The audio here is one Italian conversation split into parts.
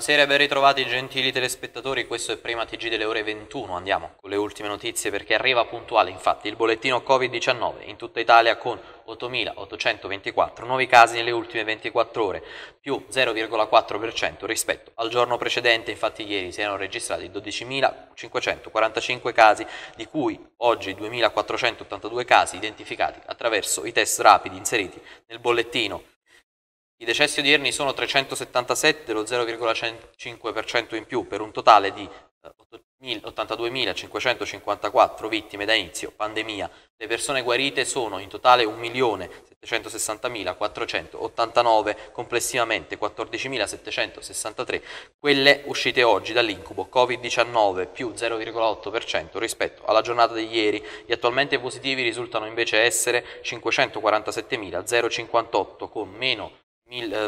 Buonasera e ben ritrovati gentili telespettatori, questo è Prima TG delle ore 21, andiamo con le ultime notizie perché arriva puntuale infatti il bollettino Covid-19 in tutta Italia con 8.824 nuovi casi nelle ultime 24 ore, più 0,4% rispetto al giorno precedente, infatti ieri si erano registrati 12.545 casi, di cui oggi 2.482 casi identificati attraverso i test rapidi inseriti nel bollettino i decessi odierni sono 377, lo 0,5% in più, per un totale di 82.554 vittime da inizio pandemia. Le persone guarite sono in totale 1.760.489, complessivamente 14.763, quelle uscite oggi dall'incubo Covid-19 più 0,8% rispetto alla giornata di ieri. Gli attualmente positivi risultano invece essere 547.058 con meno eh,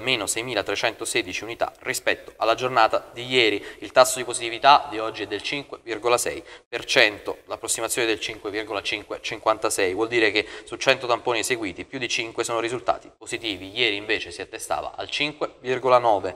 meno 6.316 unità rispetto alla giornata di ieri. Il tasso di positività di oggi è del 5,6%, l'approssimazione del 5,556, vuol dire che su 100 tamponi eseguiti più di 5 sono risultati positivi, ieri invece si attestava al 5,9%.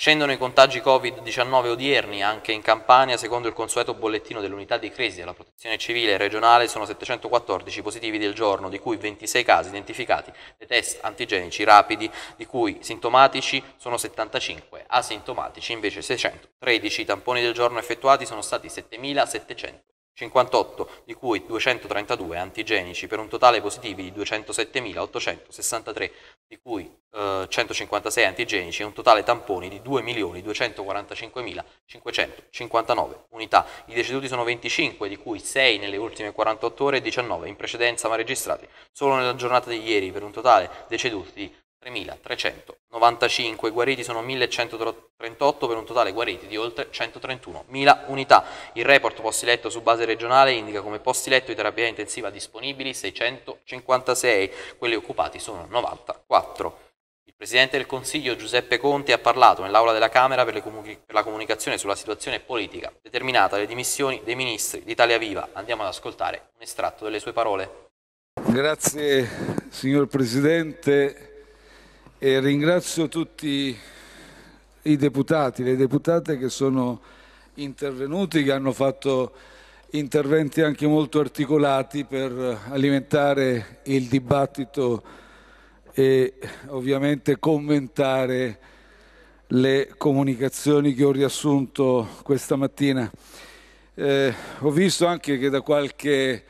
Scendono i contagi Covid-19 odierni anche in Campania, secondo il consueto bollettino dell'unità di crisi della protezione civile regionale sono 714 positivi del giorno, di cui 26 casi identificati dai test antigenici rapidi, di cui sintomatici sono 75, asintomatici invece 613. I tamponi del giorno effettuati sono stati 7700. 58, di cui 232 antigenici, per un totale positivi di 207.863, di cui eh, 156 antigenici e un totale tamponi di 2.245.559 unità. I deceduti sono 25, di cui 6 nelle ultime 48 ore e 19 in precedenza ma registrati solo nella giornata di ieri, per un totale deceduti di 3.395, guariti sono 1.138 per un totale guariti di oltre 131.000 unità. Il report posti letto su base regionale indica come posti letto di terapia intensiva disponibili 656, quelli occupati sono 94. Il Presidente del Consiglio Giuseppe Conte ha parlato nell'Aula della Camera per, per, la comunicazione sulla situazione politica determinata alle dimissioni dei ministri d'Italia Viva. Andiamo ad ascoltare un estratto delle sue parole. Grazie signor Presidente e ringrazio tutti i deputati, le deputate che sono intervenuti, che hanno fatto interventi anche molto articolati per alimentare il dibattito e ovviamente commentare le comunicazioni che ho riassunto questa mattina. Eh, ho visto anche che da qualche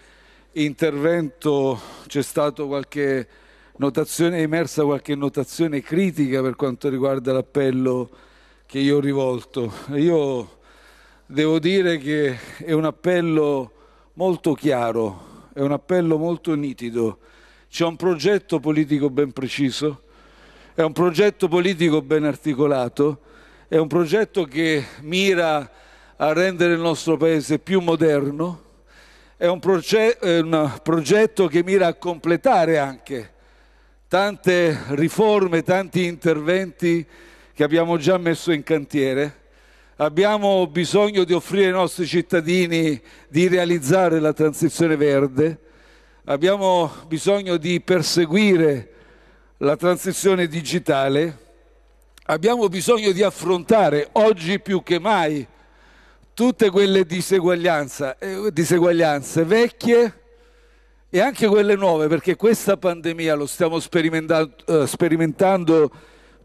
intervento c'è stato qualche notazione, è emersa qualche notazione critica per quanto riguarda l'appello che io ho rivolto. Io devo dire che è un appello molto chiaro, è un appello molto nitido. C'è un progetto politico ben preciso, è un progetto politico ben articolato, è un progetto che mira a rendere il nostro Paese più moderno, è un, proge- è un progetto che mira a completare anche tante riforme, tanti interventi che abbiamo già messo in cantiere. Abbiamo bisogno di offrire ai nostri cittadini di realizzare la transizione verde, abbiamo bisogno di perseguire la transizione digitale, abbiamo bisogno di affrontare oggi più che mai tutte quelle diseguaglianze, eh, diseguaglianze vecchie e anche quelle nuove, perché questa pandemia lo stiamo sperimentando, uh, sperimentando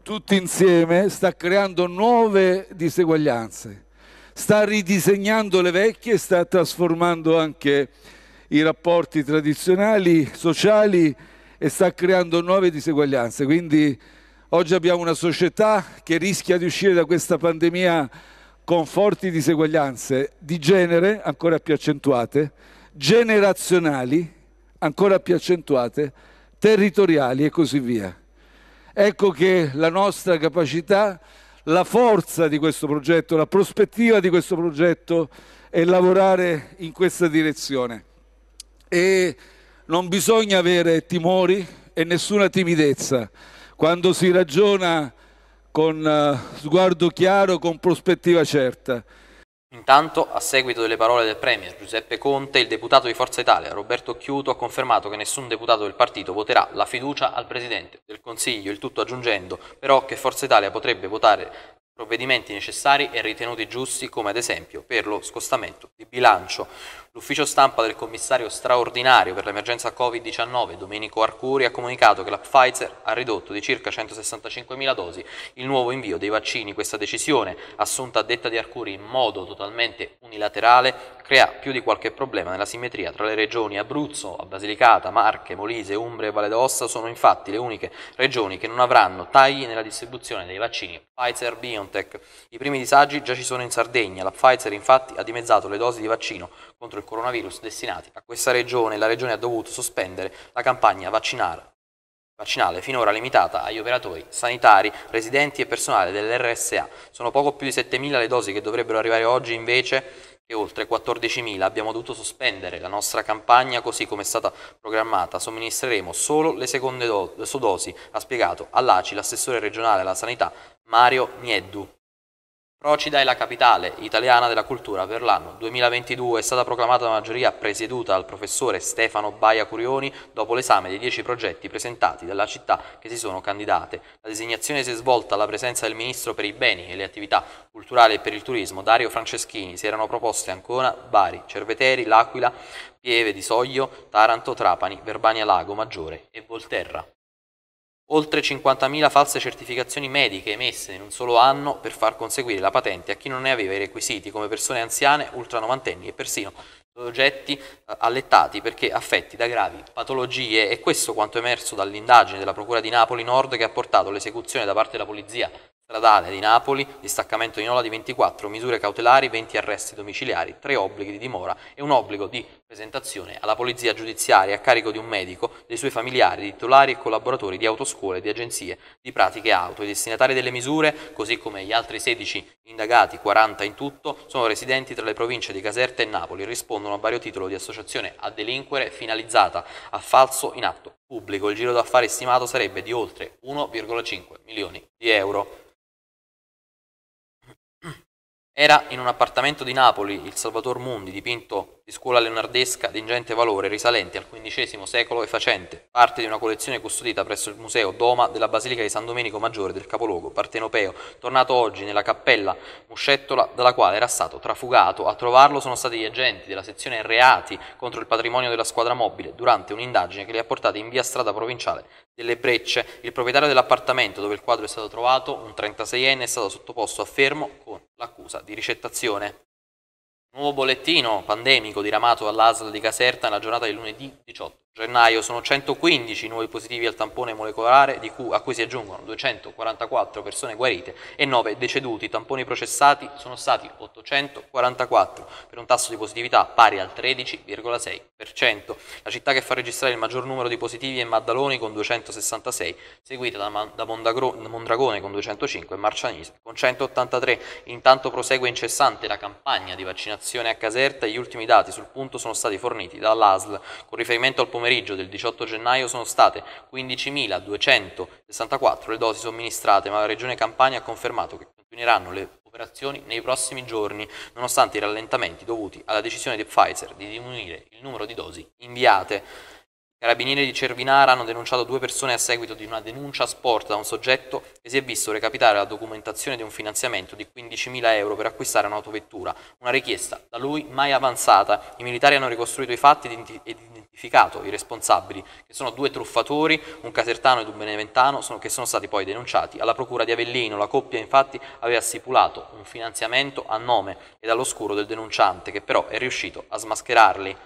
tutti insieme, sta creando nuove diseguaglianze, sta ridisegnando le vecchie, sta trasformando anche i rapporti tradizionali, sociali e sta creando nuove diseguaglianze. Quindi oggi abbiamo una società che rischia di uscire da questa pandemia con forti diseguaglianze di genere, ancora più accentuate, generazionali ancora più accentuate, territoriali e così via. Ecco che la nostra capacità, la forza di questo progetto, la prospettiva di questo progetto è lavorare in questa direzione. E non bisogna avere timori e nessuna timidezza quando si ragiona con uh, sguardo chiaro, con prospettiva certa. Intanto, a seguito delle parole del Premier Giuseppe Conte, il deputato di Forza Italia Roberto Chiuto ha confermato che nessun deputato del partito voterà la fiducia al Presidente del Consiglio, il tutto aggiungendo però che Forza Italia potrebbe votare provvedimenti necessari e ritenuti giusti come ad esempio per lo scostamento di bilancio. L'ufficio stampa del commissario straordinario per l'emergenza Covid-19, Domenico Arcuri, ha comunicato che la Pfizer ha ridotto di circa 165.000 dosi il nuovo invio dei vaccini. Questa decisione, assunta a detta di Arcuri in modo totalmente unilaterale, crea più di qualche problema nella simmetria tra le regioni Abruzzo, Basilicata, Marche, Molise, Umbria e Valle d'Aosta sono infatti le uniche regioni che non avranno tagli nella distribuzione dei vaccini Pfizer-BioNTech. I primi disagi già ci sono in Sardegna, la Pfizer infatti ha dimezzato le dosi di vaccino contro il coronavirus destinati a questa regione la regione ha dovuto sospendere la campagna vaccinale vaccinale finora limitata agli operatori sanitari, residenti e personale dell'RSA. Sono poco più di 7.000 le dosi che dovrebbero arrivare oggi invece e oltre 14.000 abbiamo dovuto sospendere la nostra campagna così come è stata programmata. Somministreremo solo le seconde do dosi, ha spiegato all'ACI l'assessore regionale alla sanità Mario Mieddu. Procida è la capitale italiana della cultura per l'anno 2022. È stata proclamata una maggioria presieduta dal professore Stefano Baia Curioni dopo l'esame dei dieci progetti presentati dalla città che si sono candidate. La designazione si è svolta alla presenza del Ministro per i beni e le attività culturali e per il turismo Dario Franceschini. Si erano proposte ancora Bari, Cerveteri, L'Aquila, Pieve di Soglio, Taranto, Trapani, Verbania Lago Maggiore e Volterra. Oltre 50.000 false certificazioni mediche emesse in un solo anno per far conseguire la patente a chi non ne aveva i requisiti, come persone anziane, ultranovantenni e persino soggetti eh, allettati perché affetti da gravi patologie. E questo quanto emerso dall'indagine della Procura di Napoli Nord che ha portato all'esecuzione da parte della Polizia Stradale di Napoli, distaccamento di Nola di 24, misure cautelari, 20 arresti domiciliari, 3 obblighi di dimora e un obbligo di presentazione alla polizia giudiziaria a carico di un medico, dei suoi familiari, titolari e collaboratori di autoscuole e di agenzie di pratiche auto. I destinatari delle misure, così come gli altri 16 indagati, 40 in tutto, sono residenti tra le province di Caserta e Napoli e rispondono a vario titolo di associazione a delinquere finalizzata a falso in atto pubblico. Il giro d'affari stimato sarebbe di oltre 1,5 milioni di euro. Era in un appartamento di Napoli il Salvator Mundi, dipinto di scuola leonardesca di ingente valore, risalente al XV secolo e facente parte di una collezione custodita presso il Museo Doma della Basilica di San Domenico Maggiore del capoluogo partenopeo, tornato oggi nella cappella Muscettola dalla quale era stato trafugato. A trovarlo sono stati gli agenti della sezione reati contro il patrimonio della squadra mobile durante un'indagine che li ha portati in via strada provinciale delle Brecce. Il proprietario dell'appartamento dove il quadro è stato trovato, un 36enne, è stato sottoposto a fermo con l'accusa di ricettazione. Nuovo bollettino pandemico diramato all'ASL di Caserta nella giornata di lunedì 18 gennaio sono 115 nuovi positivi al tampone molecolare cui, a cui si aggiungono 244 persone guarite e 9 deceduti. I tamponi processati sono stati 844 per un tasso di positività pari al 13,6%. La città che fa registrare il maggior numero di positivi è Maddaloni con 266, seguita da, da Mondragone con 205 e Marcianise con 183. Intanto prosegue incessante la campagna di vaccinazione a Caserta gli ultimi dati sul punto sono stati forniti dall'ASL con riferimento al pomeriggio pomeriggio del 18 gennaio sono state 15.264 le dosi somministrate, ma la Regione Campania ha confermato che continueranno le operazioni nei prossimi giorni, nonostante i rallentamenti dovuti alla decisione di Pfizer di diminuire il numero di dosi inviate. Carabinieri di Cervinara hanno denunciato due persone a seguito di una denuncia sport da un soggetto che si è visto recapitare la documentazione di un finanziamento di 15.000 euro per acquistare un'autovettura, una richiesta da lui mai avanzata. I militari hanno ricostruito i fatti ed identificato i responsabili, che sono due truffatori, un casertano ed un beneventano, che sono stati poi denunciati alla procura di Avellino. La coppia infatti aveva stipulato un finanziamento a nome ed all'oscuro del denunciante, che però è riuscito a smascherarli.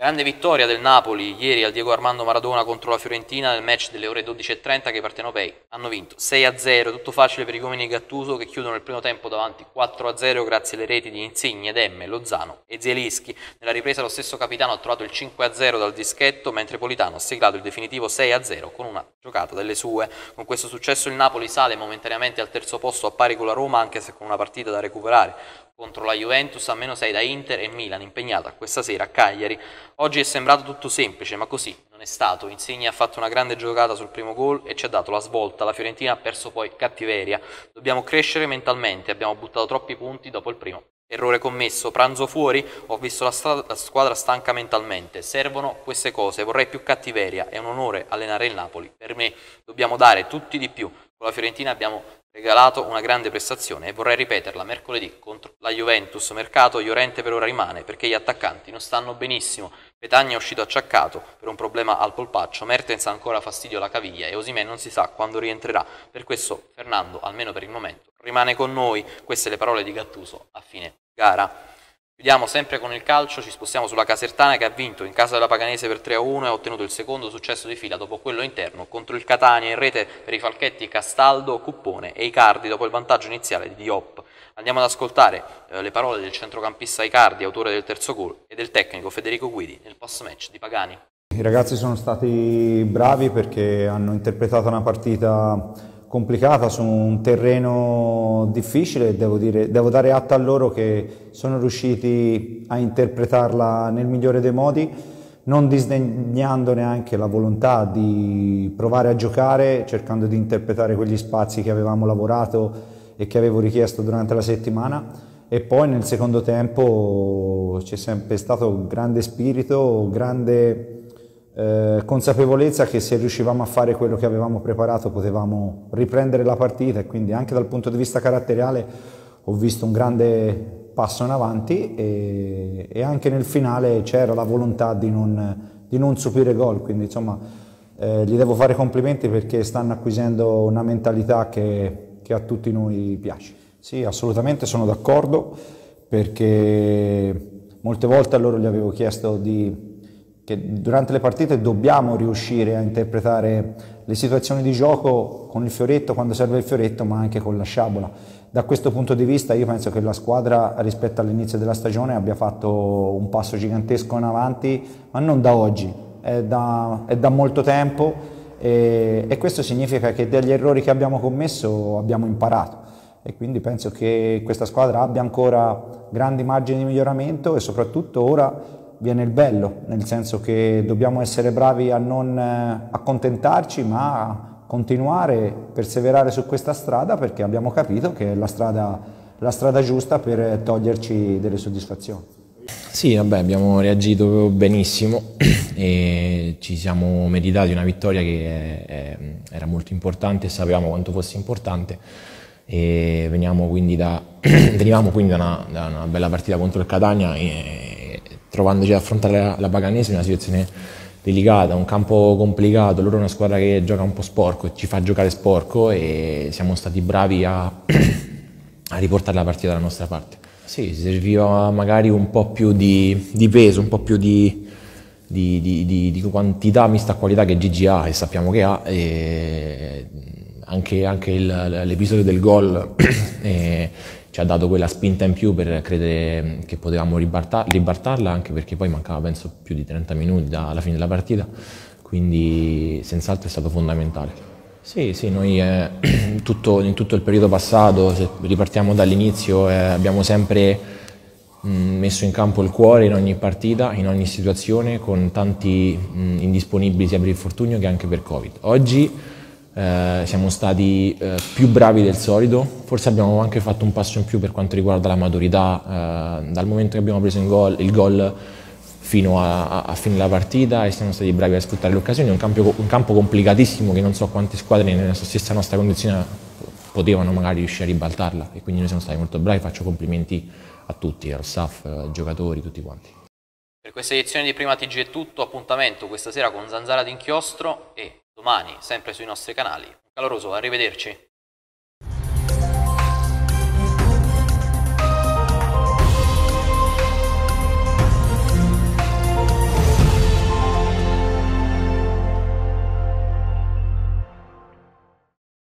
Grande vittoria del Napoli ieri al Diego Armando Maradona contro la Fiorentina nel match delle ore 12.30 che i partenopei hanno vinto 6-0, tutto facile per i uomini Gattuso che chiudono il primo tempo davanti 4-0 grazie alle reti di Insigne, Demme, Lozano e Zielischi. Nella ripresa lo stesso capitano ha trovato il 5-0 dal dischetto mentre Politano ha siglato il definitivo 6-0 con una giocata delle sue. Con questo successo il Napoli sale momentaneamente al terzo posto a pari con la Roma anche se con una partita da recuperare contro la Juventus a meno 6 da Inter e Milan impegnata questa sera a Cagliari. Oggi è sembrato tutto semplice, ma così non è stato. Insigne ha fatto una grande giocata sul primo gol e ci ha dato la svolta. La Fiorentina ha perso poi cattiveria. Dobbiamo crescere mentalmente, abbiamo buttato troppi punti dopo il primo. Errore commesso, pranzo fuori, ho visto la, la squadra stanca mentalmente. Servono queste cose, vorrei più cattiveria, è un onore allenare il Napoli. Per me dobbiamo dare tutti di più. Con la Fiorentina abbiamo regalato una grande prestazione e vorrei ripeterla mercoledì contro la Juventus, mercato Llorente per ora rimane perché gli attaccanti non stanno benissimo, Petagna è uscito acciaccato per un problema al polpaccio, Mertens ha ancora fastidio alla caviglia e Osimè non si sa quando rientrerà, per questo Fernando, almeno per il momento, rimane con noi, queste le parole di Gattuso a fine gara. Chiudiamo sempre con il calcio, ci spostiamo sulla Casertana che ha vinto in casa della Paganese per 3-1 e ha ottenuto il secondo successo di fila dopo quello interno contro il Catania in rete per i Falchetti Castaldo, Cuppone e Icardi dopo il vantaggio iniziale di Diop. Andiamo ad ascoltare eh, le parole del centrocampista Icardi, autore del terzo gol, e del tecnico Federico Guidi nel post-match di Pagani. I ragazzi sono stati bravi perché hanno interpretato una partita complicata su un terreno difficile devo, dire, devo dare atto a loro che sono riusciti a interpretarla nel migliore dei modi, non disdegnando neanche la volontà di provare a giocare, cercando di interpretare quegli spazi che avevamo lavorato e che avevo richiesto durante la settimana. E poi nel secondo tempo c'è sempre stato grande spirito, grande eh, consapevolezza che se riuscivamo a fare quello che avevamo preparato potevamo riprendere la partita e quindi anche dal punto di vista caratteriale ho visto un grande passo in avanti e, e anche nel finale c'era la volontà di non, di non subire gol, quindi insomma eh, gli devo fare complimenti perché stanno acquisendo una mentalità che, che a tutti noi piace. Sì, assolutamente sono d'accordo perché molte volte a loro gli avevo chiesto di che durante le partite dobbiamo riuscire a interpretare le situazioni di gioco con il fioretto quando serve il fioretto ma anche con la sciabola. Da questo punto di vista io penso che la squadra rispetto all'inizio della stagione abbia fatto un passo gigantesco in avanti, ma non da oggi, è da, è da molto tempo e, e questo significa che dagli errori che abbiamo commesso abbiamo imparato e quindi penso che questa squadra abbia ancora grandi margini di miglioramento e soprattutto ora viene il bello, nel senso che dobbiamo essere bravi a non eh, accontentarci, ma a continuare, perseverare su questa strada perché abbiamo capito che è la strada, la strada giusta per toglierci delle soddisfazioni. Sì, vabbè, abbiamo reagito benissimo e ci siamo meritati una vittoria che è, era molto importante sapevamo quanto fosse importante e veniamo quindi da, venivamo quindi da una, da una, bella partita contro il Catania e, trovandoci ad affrontare la, la Paganese una situazione delicata, un campo complicato, loro è una squadra che gioca un po' sporco e ci fa giocare sporco e siamo stati bravi a, a riportare la partita dalla nostra parte. Sì, serviva magari un po' più di, di peso, un po' più di, di, di, di, quantità mista a qualità che Gigi ha e sappiamo che ha. E anche, anche l'episodio del gol ci ha dato quella spinta in più per credere che potevamo ribartarla, anche perché poi mancava penso più di 30 minuti dalla fine della partita, quindi senz'altro è stato fondamentale. Sì, sì, noi eh, tutto, in tutto il periodo passato, se ripartiamo dall'inizio, eh, abbiamo sempre mh, messo in campo il cuore in ogni partita, in ogni situazione, con tanti mh, indisponibili sia per infortunio che anche per Covid. Oggi eh, siamo stati eh, più bravi del solito, forse abbiamo anche fatto un passo in più per quanto riguarda la maturità, eh, dal momento che abbiamo preso gol, il gol fino a, a, fine della partita e siamo stati bravi a sfruttare le occasioni, un un campo complicatissimo che non so quante squadre nella stessa nostra condizione potevano magari riuscire a ribaltarla. E quindi noi siamo stati molto bravi, faccio complimenti a tutti, al staff, ai giocatori, tutti quanti. Per questa edizione di Prima TG è tutto, appuntamento questa sera con Zanzara d'inchiostro e domani sempre sui nostri canali. Un caloroso arrivederci.